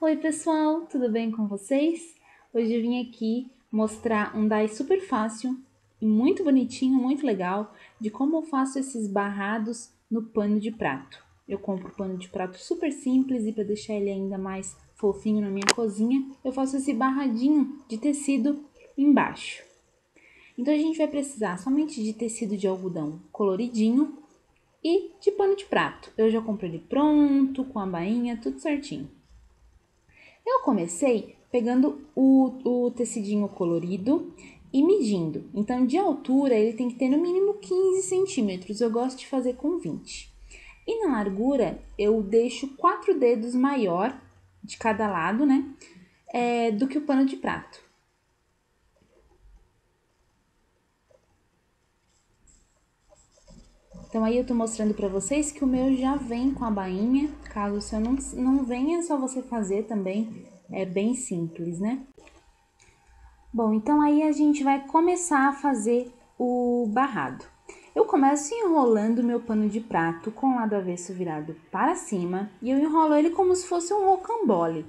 Oi pessoal, tudo bem com vocês? Hoje eu vim aqui mostrar um die super fácil e muito bonitinho, muito legal, de como eu faço esses barrados no pano de prato. Eu compro pano de prato super simples e para deixar ele ainda mais fofinho na minha cozinha, eu faço esse barradinho de tecido embaixo. Então a gente vai precisar somente de tecido de algodão coloridinho e de pano de prato. Eu já comprei ele pronto, com a bainha, tudo certinho. Eu comecei pegando o, o tecidinho colorido e medindo. Então, de altura, ele tem que ter no mínimo 15 centímetros. Eu gosto de fazer com 20. E na largura, eu deixo quatro dedos maior de cada lado, né? É, do que o pano de prato. Então, aí eu tô mostrando pra vocês que o meu já vem com a bainha. Caso o seu não, não venha, é só você fazer também. É bem simples, né? Bom, então aí a gente vai começar a fazer o barrado. Eu começo enrolando meu pano de prato com o lado avesso virado para cima e eu enrolo ele como se fosse um rocambole.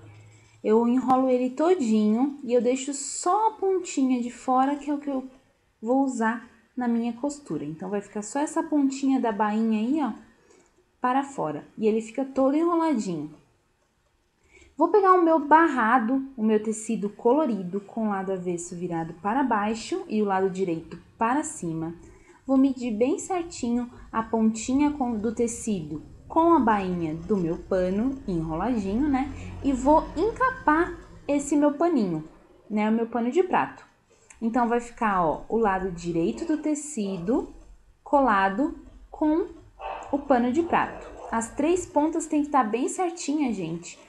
Eu enrolo ele todinho e eu deixo só a pontinha de fora, que é o que eu vou usar na minha costura. Então, vai ficar só essa pontinha da bainha aí, ó, para fora. E ele fica todo enroladinho. Vou pegar o meu barrado, o meu tecido colorido com o lado avesso virado para baixo e o lado direito para cima. Vou medir bem certinho a pontinha do tecido com a bainha do meu pano enroladinho, né? E vou encapar esse meu paninho, né? O meu pano de prato. Então, vai ficar, ó, o lado direito do tecido colado com o pano de prato. As três pontas tem que estar tá bem certinha, gente,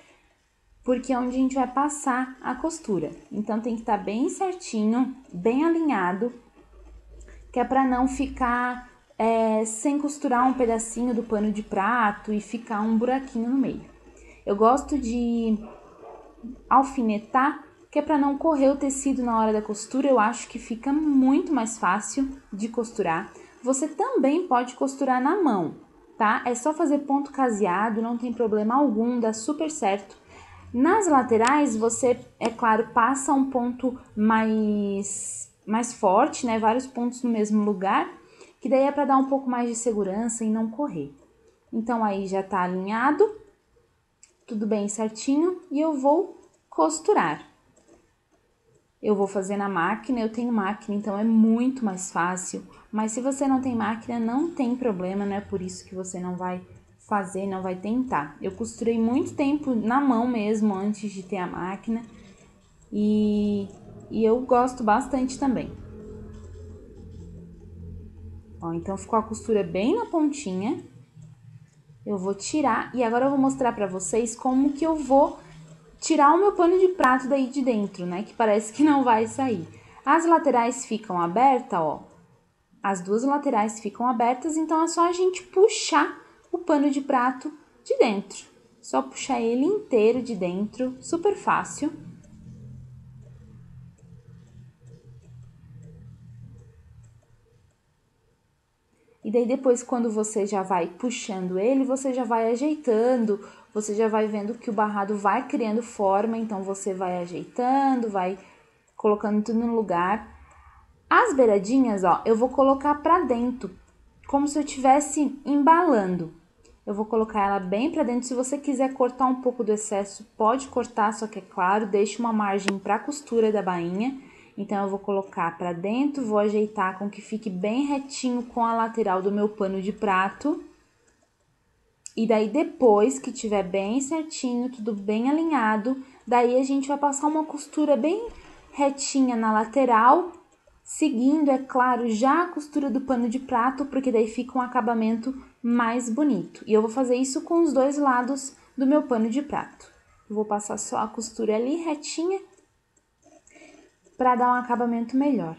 porque é onde a gente vai passar a costura. Então, tem que estar tá bem certinho, bem alinhado, que é para não ficar é, sem costurar um pedacinho do pano de prato e ficar um buraquinho no meio. Eu gosto de alfinetar que é para não correr o tecido na hora da costura, eu acho que fica muito mais fácil de costurar. Você também pode costurar na mão, tá? É só fazer ponto caseado, não tem problema algum, dá super certo. Nas laterais, você, é claro, passa um ponto mais, mais forte, né? Vários pontos no mesmo lugar, que daí é para dar um pouco mais de segurança e não correr. Então, aí já tá alinhado, tudo bem certinho, e eu vou costurar eu vou fazer na máquina, eu tenho máquina, então é muito mais fácil. Mas se você não tem máquina, não tem problema, não é por isso que você não vai fazer, não vai tentar. Eu costurei muito tempo na mão mesmo, antes de ter a máquina, e, e eu gosto bastante também. Ó, então ficou a costura bem na pontinha. Eu vou tirar e agora eu vou mostrar pra vocês como que eu vou tirar o meu pano de prato daí de dentro, né? Que parece que não vai sair. As laterais ficam abertas, ó. As duas laterais ficam abertas, então é só a gente puxar o pano de prato de dentro. Só puxar ele inteiro de dentro, super fácil. E daí depois, quando você já vai puxando ele, você já vai ajeitando você já vai vendo que o barrado vai criando forma, então você vai ajeitando, vai colocando tudo no lugar. As beiradinhas, ó, eu vou colocar pra dentro, como se eu estivesse embalando. Eu vou colocar ela bem pra dentro. Se você quiser cortar um pouco do excesso, pode cortar, só que é claro, deixe uma margem pra costura da bainha. Então, eu vou colocar pra dentro, vou ajeitar com que fique bem retinho com a lateral do meu pano de prato. E daí, depois que tiver bem certinho, tudo bem alinhado, daí a gente vai passar uma costura bem retinha na lateral, seguindo, é claro, já a costura do pano de prato, porque daí fica um acabamento mais bonito. E eu vou fazer isso com os dois lados do meu pano de prato. Vou passar só a costura ali retinha para dar um acabamento melhor.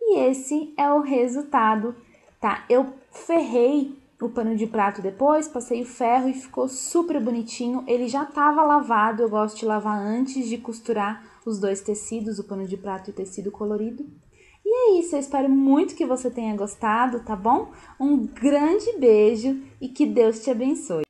E esse é o resultado, tá? Eu ferrei o pano de prato depois, passei o ferro e ficou super bonitinho. Ele já estava lavado, eu gosto de lavar antes de costurar os dois tecidos, o pano de prato e o tecido colorido. E é isso, eu espero muito que você tenha gostado, tá bom? Um grande beijo e que Deus te abençoe.